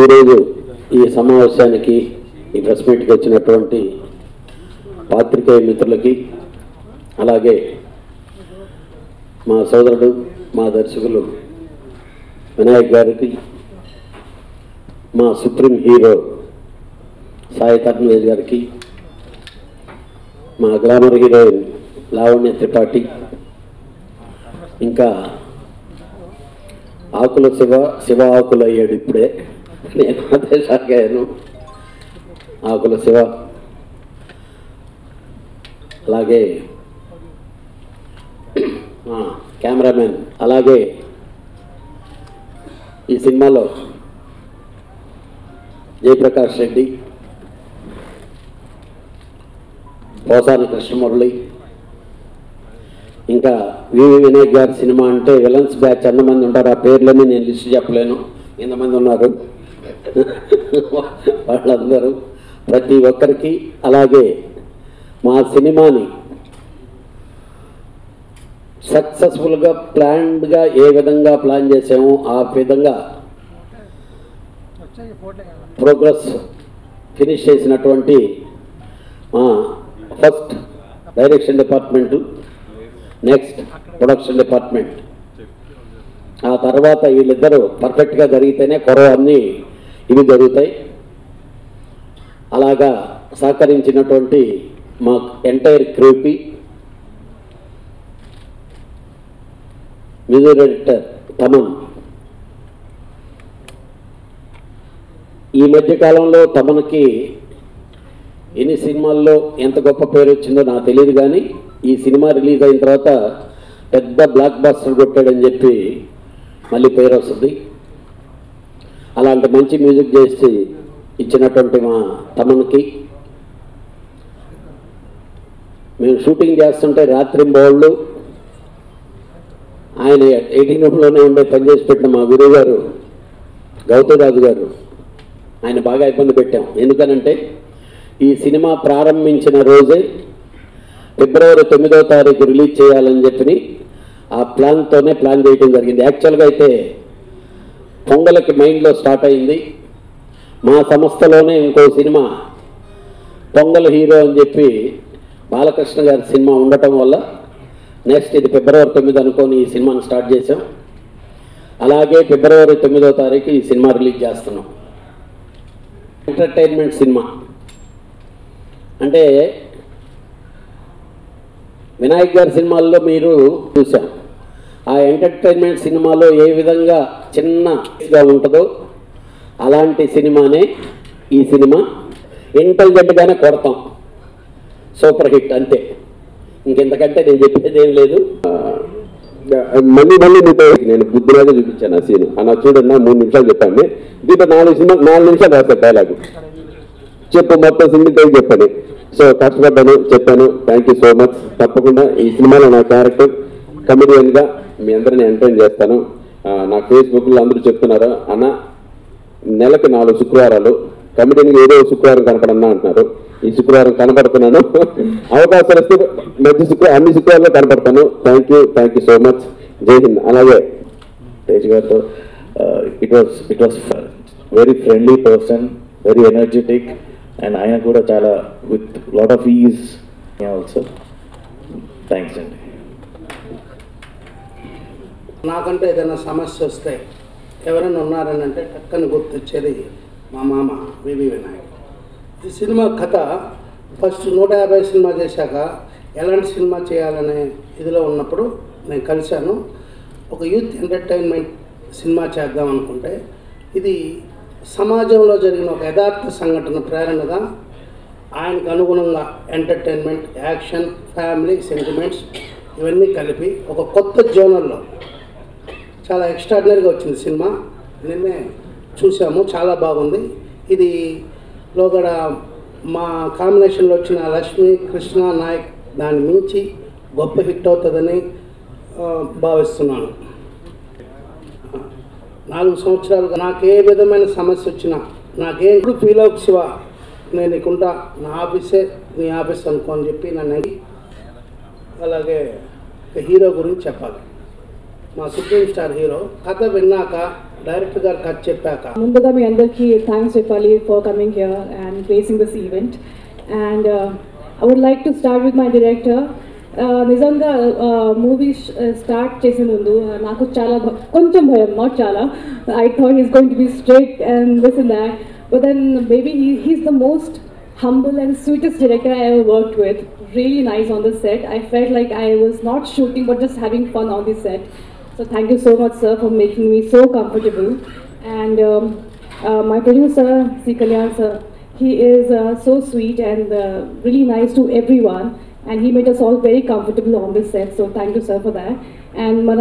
ఈరోజు ఈ సమావేశానికి ఈ ప్రెస్ మీట్కి వచ్చినటువంటి పాత్రికేయ మిత్రులకి అలాగే మా సోదరుడు మా దర్శకులు వినాయక్ గారికి మా సుప్రీం హీరో సాయి తరణ్ గారికి మా గ్లామర్ హీరోయిన్ లావణ్య త్రిపాఠి. ఇంకా ఆకుల శివ శివ ఆకులు అయ్యాడు ఇప్పుడే. నేను అదే షాక్ అయ్యాను ఆకుల శివ. అలాగే కెమెరామెన్ అలాగే ఈ సినిమాలో జయప్రకాష్ రెడ్డి పోసాని కృష్ణమురళి ఇంకా వివి వినాయక్ గారి సినిమా అంటే విలన్స్ బ్యాచ్ ఎంతమంది ఉంటారు ఆ పేర్లన్నీ నేను లిస్ట్ చెప్పలేను. ఎంతమంది ఉన్నారు? వాళ్ళందరూ ప్రతి ఒక్కరికి. అలాగే మా సినిమాని సక్సెస్ఫుల్గా ప్లాన్డ్గా ఏ విధంగా ప్లాన్ చేసామో ఆ విధంగా ప్రోగ్రెస్ ఫినిష్ చేసినటువంటి మా first direction department next production department ఆ తర్వాత వీళ్ళిద్దరూ పర్ఫెక్ట్గా జరిగితేనే కొరవ అన్నీ ఇవి జరుగుతాయి. అలాగా సహకరించినటువంటి మా ఎంటైర్ క్రూకి మ్యూజిక్ డైరెక్టర్ తమన్. ఈ మధ్య కాలంలో తమన్కి ఎన్ని సినిమాల్లో ఎంత గొప్ప పేరు వచ్చిందో నాకు తెలియదు కానీ ఈ సినిమా రిలీజ్ అయిన తర్వాత పెద్ద బ్లాక్ బాస్టర్ కొట్టాడని చెప్పి మళ్ళీ పేరు వస్తుంది. అలాంటి మంచి మ్యూజిక్ చేసి ఇచ్చినటువంటి మా తమన్కి. మేము షూటింగ్ చేస్తుంటే రాత్రి బోళ్ళు ఆయన ఎయిటీన్ రూమ్లోనే ఉండే పనిచేసి పెట్టిన మా గురువు గారు గౌతరాజు గారు ఆయన బాగా ఇబ్బంది పెట్టాం. ఎందుకనంటే ఈ సినిమా ప్రారంభించిన రోజే ఫిబ్రవరి తొమ్మిదో తారీఖు రిలీజ్ చేయాలని చెప్పి ఆ ప్లాన్తోనే ప్లాన్ చేయడం జరిగింది. యాక్చువల్గా అయితే పొంగలకి మైండ్లో స్టార్ట్ అయింది. మా సంస్థలోనే ఇంకో సినిమా పొంగల్ హీరో అని చెప్పి బాలకృష్ణ గారి సినిమా ఉండటం వల్ల నెక్స్ట్ ఇది ఫిబ్రవరి తొమ్మిది అనుకొని ఈ సినిమాను స్టార్ట్ చేసాం అలాగే ఫిబ్రవరి తొమ్మిదో తారీఖు ఈ సినిమా రిలీజ్ చేస్తున్నాం. Entertainment cinema. అంటే వినాయక్ గారి సినిమాల్లో మీరు చూసాం ఆ ఎంటర్టైన్మెంట్ సినిమాలో ఏ విధంగా చిన్నగా ఉంటుందో అలాంటి సినిమానే ఈ సినిమా. ఇంటెలిజెంట్గానే కొడతాం. సూపర్ హిట్ అంతే. ఇంకెంతకంటే నేను చెప్పేది ఏం లేదు. మళ్ళీ మళ్ళీ మీతో నేను బుద్ధిలాగా చూపించాను ఆ సీన్. అన్న చూడండి మూడు నిమిషాలు చెప్పండి దీంట్లో నాలుగు సినిమా నాలుగు నిమిషాలు రాస్తాను డైలాగు చెప్పు మొత్తం సింగిల్ చెప్పండి. సో కష్టపడ్డాను చెప్పాను. థ్యాంక్ యూ సో మచ్ తప్పకుండా ఈ సినిమాలో నా క్యారెక్టర్ కమెడియన్గా మీ అందరిని ఎంటర్టైన్ చేస్తాను. నా ఫేస్బుక్ ఫేస్బుక్లో అందరూ చెప్తున్నారు అన్న నెలకు నాలుగు శుక్రవారాలు. కమెడియన్ ఏదో శుక్రవారం కనపడన్నా అంటున్నారు. ఈ శుక్రవారం కనపడుతున్నాను. అవకాశాలు వస్తే మధ్య శుక్ర అన్ని శుక్రవారాలు కనపడతాను. Thank you thank you so much జై హింద్. అలాగే తేజ్ గారితో it was it was very friendly person very energetic and ఆయన కూడా చాలా with lot of ease also thanks అండి. నాకంటే ఏదైనా సమస్య వస్తే ఎవరైనా ఉన్నారని అంటే టక్కని గుర్తొచ్చేది మా మామ వివి వినాయక్. ఈ సినిమా కథ ఫస్ట్ నూట యాభై సినిమా చేశాక ఎలాంటి సినిమా చేయాలనే ఇదిలో ఉన్నప్పుడు నేను కలిశాను. ఒక యూత్ ఎంటర్టైన్మెంట్ సినిమా చేద్దాం అనుకుంటే ఇది సమాజంలో జరిగిన ఒక యథార్థ సంఘటన ప్రేరణగా ఆయనకు అనుగుణంగా ఎంటర్టైన్మెంట్ యాక్షన్ ఫ్యామిలీ సెంటిమెంట్స్ ఇవన్నీ కలిపి ఒక కొత్త జోనర్లో చాలా ఎక్స్ట్రాడినరీగా వచ్చింది సినిమా. నిన్నే చూసాము చాలా బాగుంది. ఇది లోగడ మా కాంబినేషన్లో వచ్చిన లక్ష్మి కృష్ణ నాయక్ దాన్ని మించి గొప్ప హిట్ అవుతుందని భావిస్తున్నాను. నాలుగు సంవత్సరాలుగా నాకు ఏ విధమైన సమస్య వచ్చినా నాకే ఇప్పుడు ఫీల్ అవుట్ శివ. నేను ఇకుంటా నా ఆఫీసే నీ ఆఫీస్ అనుకో అని చెప్పి నన్ను అలాగే హీరో గురించి చెప్పాలి. మా సుప్రీం స్టార్ హీరో కథ విన్నాక డైరెక్టర్ గారు కథ చెప్పాక. ముందుగా మీ అందరికీ థ్యాంక్స్ చెప్పాలి for coming here and placing this event and I would like to start with my director నిజంగా మూవీ స్టార్ట్ చేసే ముందు uh, నాకు చాలా భ- కొంచెం భయం నాట్ చాలా I thought is going to be strict and this in that but then maybe he he's the most humble and sweetest director I ever worked with. Really nice on the set. I felt like I was not shooting but just having fun on the set. So thank you so much, sir, for making me so comfortable. And um, uh, my producer, C. Kalyan, sir, he is uh, so sweet and uh, really nice to everyone. And he made us all very comfortable on this set. So thank you, sir, for that. And my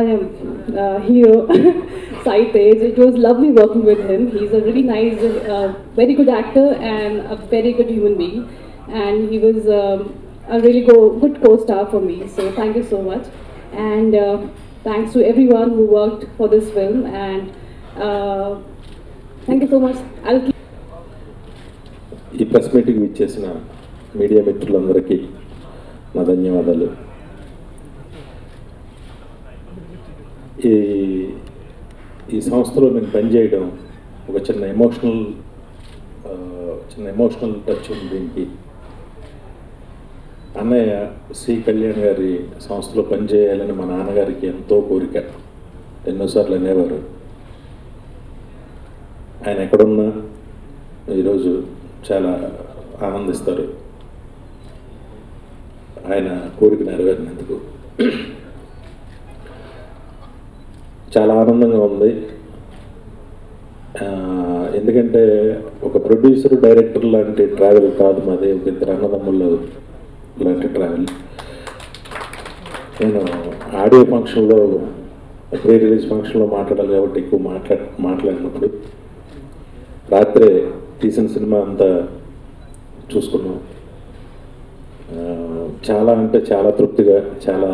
uh, hero, Sai Tej, it was lovely working with him. He's a really nice, uh, very good actor and a very good human being. And he was um, a really go- good co-star for me. So thank you so much. And uh, thanks to everyone who worked for this film. And uh, thank you so much. I'll keep ఈ press meeting ఇచ్చేసిన media మిత్రులందరికీ నా ధన్యవాదాలు. ఈ ఈ సంస్థలో నేను పనిచేయడం ఒక చిన్న ఎమోషనల్ చిన్న ఎమోషనల్ టచ్ ఉంది దీనికి. అన్నయ్య సి కళ్యాణ్ గారి సంస్థలో పనిచేయాలని మా నాన్నగారికి ఎంతో కోరిక. ఎన్నోసార్లు అనేవారు. ఆయన ఎక్కడున్నా ఈరోజు చాలా ఆనందిస్తారు. ఆయన కోరిక నెరవేరినందుకు చాలా ఆనందంగా ఉంది. ఎందుకంటే ఒక ప్రొడ్యూసర్ డైరెక్టర్ లాంటి ట్రావెల్ కాదు మాది. ఒక ఇద్దరు అన్నదమ్ముళ్ళు లాంటి ట్రావెల్ నేను ఆడియో ఫంక్షన్లో ప్రీ రిలీజ్ ఫంక్షన్లో మాట్లాడాలి కాబట్టి ఎక్కువ మాట్లాడ మాట్లాడినప్పుడు రాత్రే తీసిన సినిమా అంతా చూసుకున్నాం. చాలా అంటే చాలా తృప్తిగా చాలా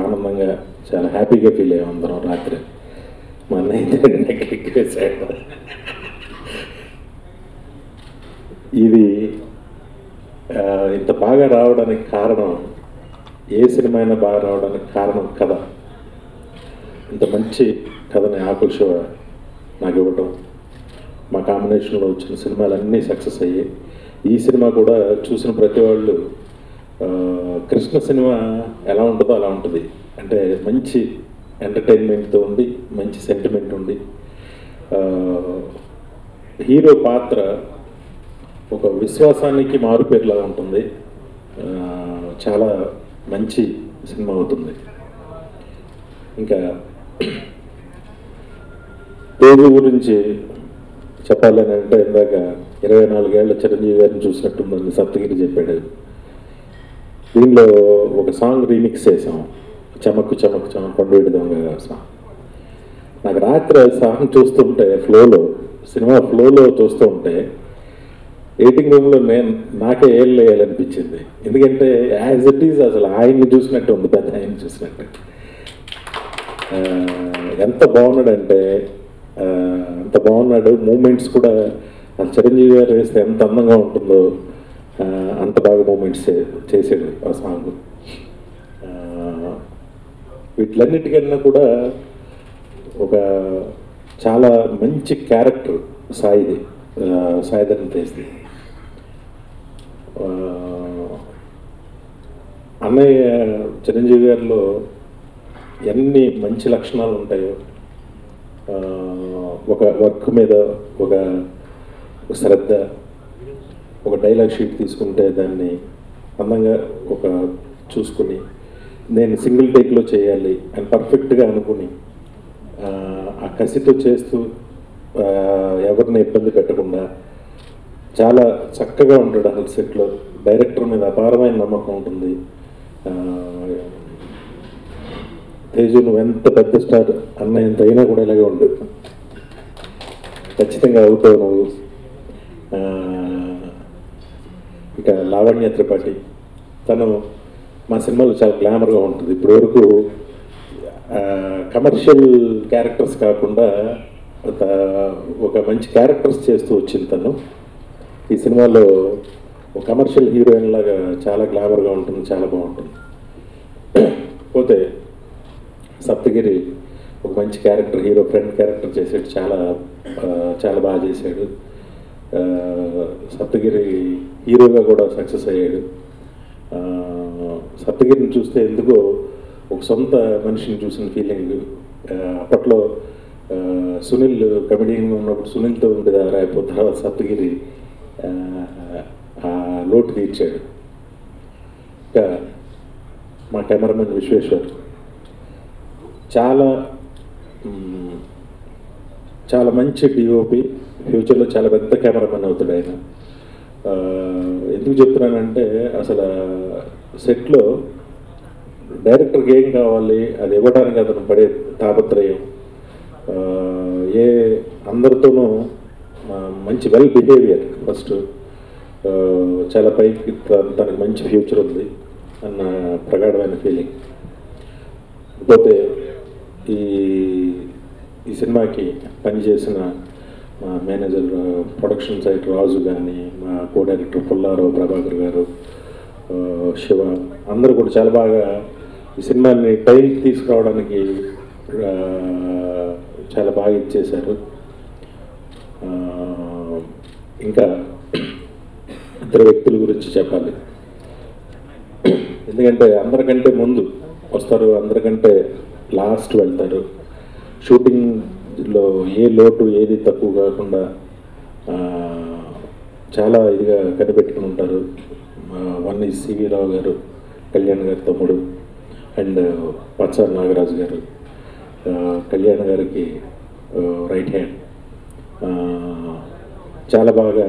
ఆనందంగా చాలా హ్యాపీగా ఫీల్ అయ్యాం అందరం రాత్రి. మా అన్నయ్య దగ్గర ఎక్కేసాడు ఇది ఇంత బాగా రావడానికి కారణం ఏ సినిమా అయినా బాగా రావడానికి కారణం కథ. ఇంత మంచి కథని ఆకుల్ నాకు ఇవ్వటం మా కాంబినేషన్లో వచ్చిన సినిమాలన్నీ సక్సెస్ అయ్యాయి ఈ సినిమా కూడా చూసిన ప్రతి వాళ్ళు కృష్ణ సినిమా ఎలా ఉంటుందో అలా ఉంటుంది. అంటే మంచి ఎంటర్టైన్మెంట్తో ఉండి మంచి సెంటిమెంట్ ఉండి హీరో పాత్ర ఒక విశ్వాసానికి మారుపేరులా ఉంటుంది. చాలా మంచి సినిమా అవుతుంది. ఇంకా తేజు గురించి చెప్పాలని అంటే ఇందాక ఇరవై నాలుగేళ్ళ చిరంజీవి గారిని చూసినట్టుందని సప్తగిరి చెప్పాడు. దీనిలో ఒక సాంగ్ రీమిక్స్ చేసాం చమక్కు చమక్కు చమక్ పండుగ దొంగ సాంగ్. నాకు రాత్రి సాంగ్ చూస్తుంటే ఫ్లోలో సినిమా ఫ్లోలో చూస్తూ ఉంటే ఎయిటింగ్ రూమ్లో నేను నాకే ఏం లేయాలనిపించింది. ఎందుకంటే యాజ్ ఇట్ ఈజ్ అసలు ఆయన్ని చూసినట్టు ఉంది పెద్ద ఆయన్ని చూసినట్టు. ఎంత బాగున్నాడంటే అంత బాగున్నాడు మూమెంట్స్ కూడా చిరంజీవి గారు వేస్తే ఎంత అందంగా ఉంటుందో అంత బాగా మూమెంట్స్ చేసాడు ఆ సాంగ్ వీటిలన్నిటికన్నా కూడా ఒక చాలా మంచి క్యారెక్టర్ సాయిది. ఆ, సాయిధరం తేజ్ది. అన్నయ్య చిరంజీవి గారిలో ఎన్ని మంచి లక్షణాలు ఉంటాయో ఒక వర్క్ మీద ఒక శ్రద్ధ ఒక డైలాగ్ షీట్ తీసుకుంటే దాన్ని అందంగా ఒక చూసుకుని నేను సింగిల్ టేక్లో చేయాలి అని పర్ఫెక్ట్గా అనుకుని ఆ, కసితో చేస్తూ ఎవరిని ఇబ్బంది పెట్టకుండా చాలా చక్కగా ఉంటాడు అసలు సెట్లో డైరెక్టర్ మీద అపారమైన నమ్మకం ఉంటుంది. తేజు నువ్వు ఎంత పెద్ద స్టార్ అన్న ఎంత అయినా కూడా ఇలాగే ఉండు. ఖచ్చితంగా అవుతావు నువ్వు. ఇక లావణ్య త్రిపాఠి తను మా సినిమాలో చాలా గ్లామర్గా ఉంటుంది. ఇప్పటివరకు కమర్షియల్ క్యారెక్టర్స్ కాకుండా ఒక మంచి క్యారెక్టర్స్ చేస్తూ వచ్చింది తను. ఈ సినిమాలో ఒక కమర్షియల్ హీరోయిన్ లాగా చాలా గ్లామర్గా ఉంటుంది చాలా బాగుంటుంది. పోతే సప్తగిరి ఒక మంచి క్యారెక్టర్ హీరో ఫ్రెండ్ క్యారెక్టర్ చేసాడు చాలా చాలా బాగా చేశాడు. సప్తగిరి హీరోగా కూడా సక్సెస్ అయ్యాడు. సప్తగిరిని చూస్తే ఎందుకో ఒక సొంత మనిషిని చూసిన ఫీలింగ్ అప్పట్లో సునీల్ కమెడియన్గా ఉన్నప్పుడు సునీల్తో ఉండేది రాయపోతే తర్వాత సప్తగిరి లోటు తీర్చాడు. ఇంకా మా కెమెరామెన్ విశ్వేశ్వర్ చాలా చాలా మంచి డిఓపి ఫ్యూచర్లో చాలా పెద్ద కెమెరామెన్ అవుతాడు ఆయన. ఎందుకు చెప్తున్నానంటే అసలు సెట్లో డైరెక్టర్కి ఏం కావాలి అది ఇవ్వడానికి అతను పడే తాపత్రయం. ఏ అందరితోనూ మంచి వెల్ బిహేవియర్ ఫస్ట్ చాలా పైకి తనకు మంచి ఫ్యూచర్ ఉంది అన్న ప్రగాఢమైన ఫీలింగ్ పోతే ఈ ఈ సినిమాకి పనిచేసిన మేనేజర్ ప్రొడక్షన్ సైట్ రాజు కానీ మా కో డైరెక్టర్ పుల్లారావు ప్రభాకర్ గారు శివ అందరూ కూడా చాలా బాగా ఈ సినిమాని పైకి తీసుకురావడానికి చాలా బాగా ఇచ్చేశారు ఇంకా ఇద్దరు వ్యక్తుల గురించి చెప్పాలి. ఎందుకంటే అందరికంటే ముందు వస్తారు అందరికంటే లాస్ట్ వెళ్తారు. షూటింగ్లో ఏ లోటు ఏది తక్కువ కాకుండా చాలా ఇదిగా కనిపెట్టుకుని ఉంటారు. వన్ ఈ సివి రావు గారు కళ్యాణ్ గారి తమ్ముడు అండ్ పచ్చ నాగరాజు గారు. కళ్యాణ్ గారికి రైట్ హ్యాండ్ చాలా బాగా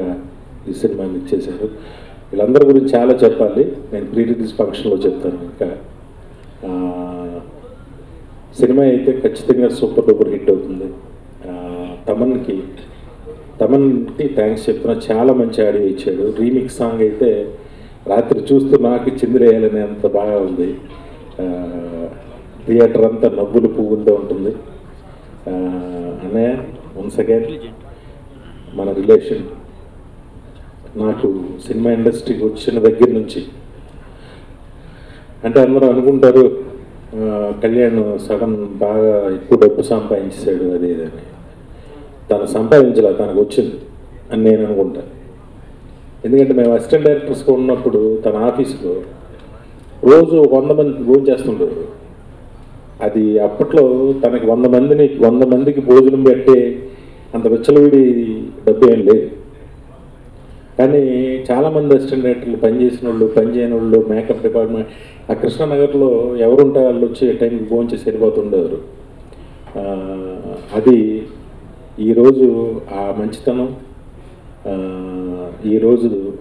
ఈ సినిమాని ఇచ్చేశారు. వీళ్ళందరి గురించి చాలా చెప్పాలి. నేను ప్రీ రిలీజ్ ఫంక్షన్లో చెప్తాను ఇంకా. సినిమా అయితే ఖచ్చితంగా సూపర్ డూపర్ హిట్ అవుతుంది. తమన్కి తమన్కి థ్యాంక్స్ చెప్తున్నా చాలా మంచి ఆడియో ఇచ్చాడు. రీమిక్ సాంగ్ అయితే రాత్రి చూస్తూ నాకు చిందిరేయాలనే అంత బాగా ఉంది. థియేటర్ అంతా నవ్వులు పువ్వులతో ఉంటుంది. అనే అన్నయ్య వన్స్ అగైన్ మన రిలేషన్ నాకు సినిమా ఇండస్ట్రీకి వచ్చిన దగ్గర నుంచి. అంటే అందరూ అనుకుంటారు కళ్యాణ్ సగం బాగా ఎక్కువ డబ్బు సంపాదించాడు అదేదని తను సంపాదించలే తనకు వచ్చింది అని నేను అనుకుంటాను ఎందుకంటే మేము అసిస్టెంట్ డైరెక్టర్స్గా ఉన్నప్పుడు తన ఆఫీస్లో రోజు వంద మంది భోజనం చేస్తుండేవారు. అది అప్పట్లో తనకి వంద మందిని వంద మందికి భోజనం పెట్టే అంత విచ్చలవిడి డబ్బు ఏం లేదు. కానీ చాలామంది అసిస్టెంట్ డైరెక్టర్లు పనిచేసిన వాళ్ళు పనిచేయని వాళ్ళు మేకప్ డిపార్ట్మెంట్ ఆ కృష్ణానగర్లో ఎవరుంటే వాళ్ళు వచ్చి టైంకి భోజనం చేసి వెళ్ళిపోతుండేవారు. అది ఈరోజు ఆ మంచితనం ఈరోజు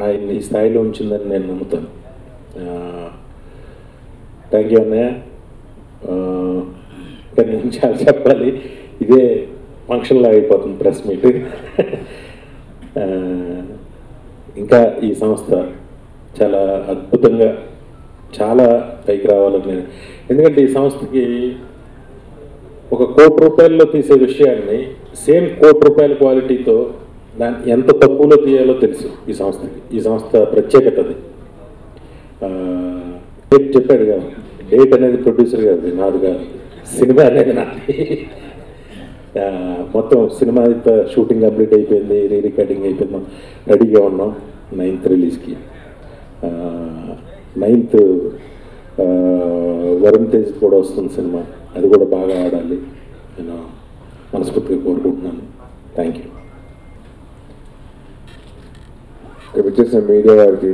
ఆయన్ని ఈ స్థాయిలో ఉంచిందని నేను నమ్ముతాను. థ్యాంక్ యూ అన్నయ్య. ఆ, నేను చాలా చెప్పాలి. ఇదే ఫంక్షన్లో అయిపోతుంది ప్రెస్ మీట్. ఇంకా ఈ సంస్థ చాలా అద్భుతంగా చాలా పైకి రావాలని నేను ఎందుకంటే ఈ సంస్థకి ఒక కోటి రూపాయల్లో తీసే విషయాన్ని సేమ్ కోటి రూపాయల క్వాలిటీతో దాన్ని ఎంత తక్కువలో తీయాలో తెలుసు ఈ సంస్థకి ఈ సంస్థ ప్రత్యేకత అది. డేట్ చెప్పాడు కదా. డేట్ అనేది ప్రొడ్యూసర్ కాదు నాది కాదు. సినిమా అనేది నాది. మొత్తం సినిమా అయితే షూటింగ్ కంప్లీట్ అయిపోయింది రీ రికార్డింగ్ అయిపోయింది. రెడీగా ఉన్నాం నైన్త్ రిలీజ్కి. నైన్త్ వరుణ్ తేజ్ కూడా వస్తుంది సినిమా. అది కూడా బాగా ఆడాలి. నేను మనస్ఫూర్తిగా కోరుకుంటున్నాను. థ్యాంక్ యూ ఇక్కడ వచ్చేసిన మీడియా వారికి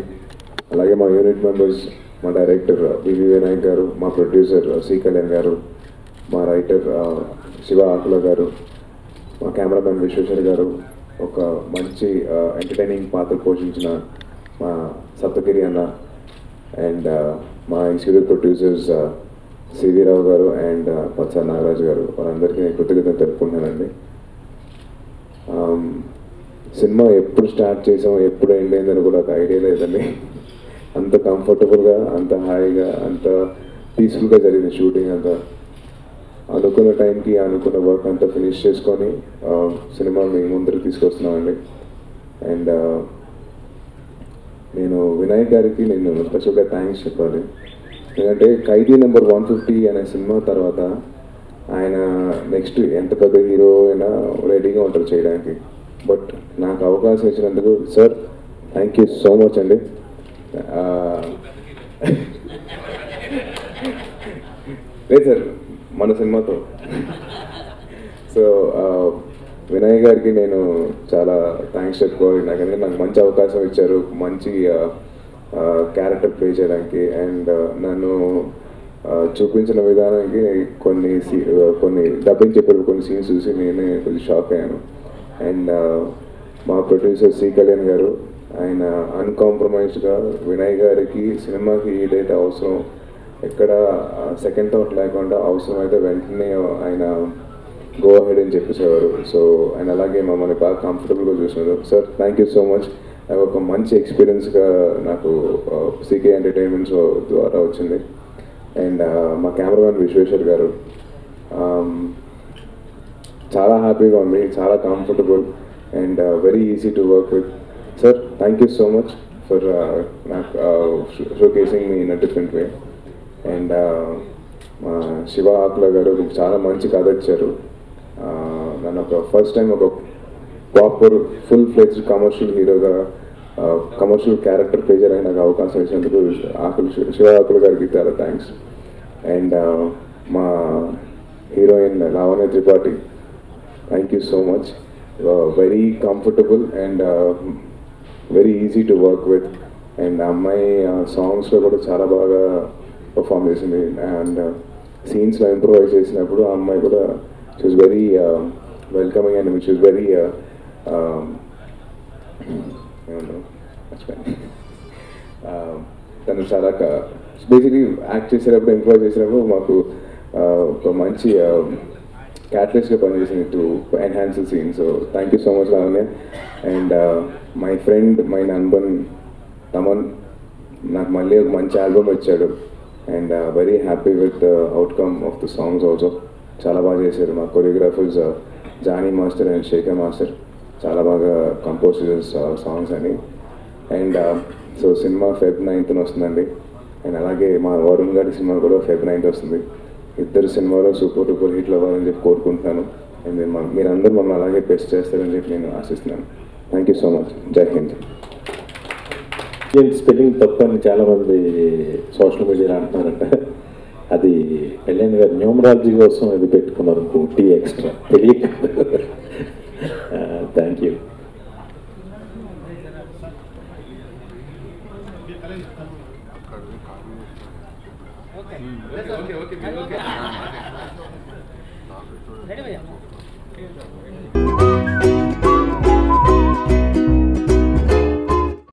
అలాగే మా యూనిట్ మెంబర్స్ మా డైరెక్టర్ బివి వినాయక్ గారు మా ప్రొడ్యూసర్ సి కళ్యాణ్ గారు మా రైటర్ శివ ఆకుల గారు మా కెమెరామెన్ విశ్వేశ్వర్ గారు ఒక మంచి ఎంటర్టైనింగ్ పాత్ర పోషించిన మా సప్తగిరి అన్న అండ్ మా ఎగ్జిక్యూటివ్ ప్రొడ్యూసర్స్ సివి రావు గారు అండ్ పచ్చ నాగరాజ్ గారు వాళ్ళందరికీ నేను కృతజ్ఞతలు తెలుపుకుంటున్నానండి. సినిమా ఎప్పుడు స్టార్ట్ చేసాం ఎప్పుడు ఎండ్ అయిందని కూడా ఒక ఐడియా లేదండి. అంత కంఫర్టబుల్గా అంత హాయిగా అంత పీస్ఫుల్గా జరిగింది షూటింగ్ అంతా. అనుకున్న టైంకి అనుకున్న వర్క్ అంతా ఫినిష్ చేసుకొని సినిమా మీ ముందర తీసుకొస్తున్నామండి. అండ్ నేను వినాయక్ గారికి నేను స్పెషల్గా థ్యాంక్స్ చెప్పాలి. ఎందుకంటే ఖైదీ నెంబర్ వన్ ఫిఫ్టీ అనే సినిమా తర్వాత ఆయన నెక్స్ట్ ఎంత పెద్ద హీరో అయినా రెడీగా ఉంటారు చేయడానికి. బట్ నాకు అవకాశం ఇచ్చినందుకు sir thank you so much అండి. లేదు సార్ మన సినిమాతో. సో వినయ్ గారికి నేను చాలా థ్యాంక్స్ చెప్పుకోవాలి. నాకంటే నాకు మంచి అవకాశం ఇచ్చారు. మంచి క్యారెక్టర్ ప్లే చేయడానికి అండ్ నన్ను చూపించిన విధానానికి కొన్ని సీ- కొన్ని డబ్బింగ్ చెప్పారు కొన్ని సీన్స్ చూసి నేనే కొంచెం షాక్ అయ్యాను. అండ్ మా ప్రొడ్యూసర్ సి కళ్యాణ్ గారు ఆయన అన్కాంప్రమైజ్డ్గా వినయ్ గారికి సినిమాకి ఏదైతే అవసరం ఎక్కడ సెకండ్ థాట్ లేకుండా అవసరమైతే వెంటనే ఆయన గో అహెడ్ అని చెప్పేసేవారు. సో ఆయన అలాగే మమ్మల్ని బాగా కంఫర్టబుల్గా చూసినారు. Sir thank you so much ఒక మంచి ఎక్స్పీరియన్స్గా నాకు సికే ఎంటర్టైన్మెంట్స్ ద్వారా వచ్చింది. అండ్ మా కెమెరామెన్ విశ్వేశ్వర్ గారు చాలా హ్యాపీగా ఉంది చాలా comfortable and very easy to work with sir thank you so much for నాకు showcasing me in a different way and మా శివ ఆకుల గారు చాలా మంచి కథ ఇచ్చారు. నన్ను ఒక ఫస్ట్ టైం ఒక ప్రాపర్ ఫుల్ ఫ్లెజ్డ్ కమర్షియల్ హీరోగా కమర్షియల్ క్యారెక్టర్ ప్లే అయిన నాకు అవకాశం ఇచ్చినందుకు ఆకులు శివ ఆకులు గారికి చాలా థ్యాంక్స్ అండ్ మా heroine Lavanya Tripathi thank you so much very comfortable and very easy to work with and అమ్మాయి సాంగ్స్లో కూడా చాలా బాగా పర్ఫామ్ చేసింది. అండ్ సీన్స్లో ఇంప్రూవైజ్ చేసినప్పుడు ఆ అమ్మాయి కూడా she's very welcoming and she's very ఏమంటారు తను చాలా బేసిక్లీ యాక్ట్ చేసేటప్పుడు ఇంప్రూవ్ చేసినప్పుడు మాకు ఒక మంచి క్యాటలిస్ట్గా పనిచేసింది to enhance scene so thank you so much Lavanya and my friend my Nanban Thaman నాకు మళ్ళీ ఒక మంచి ఆల్బమ్ ఇచ్చాడు and very happy with outcome of the songs also చాలా బాగా చేశారు మా choreographers Jani master and Sekhar master చాలా బాగా కంపోజ్ చేసే సాంగ్స్ అని. అండ్ సో సినిమా ఫెబ్ నైన్త్న వస్తుందండి. అండ్ అలాగే మా వరుణ్ గారి సినిమా కూడా ఫెబ్ నైన్త్ వస్తుంది. ఇద్దరు సినిమాలో సూపర్ డూపర్ హిట్లు అవ్వాలని చెప్పి కోరుకుంటున్నాను. అండ్ మీరందరూ మమ్మల్ని అలాగే బెస్ట్ చేస్తారని చెప్పి నేను ఆశిస్తున్నాను. థ్యాంక్ యూ సో మచ్ జై హింద్ స్పెల్లింగ్ తప్పని చాలామంది సోషల్ మీడియాలో అంటున్నారంట. అది పెళ్ళైన గారు న్యూమరాలజీ కోసం అది పెట్టుకున్నారు ఇంకో టీ ఎక్స్ట్రా తెలియక. Thank you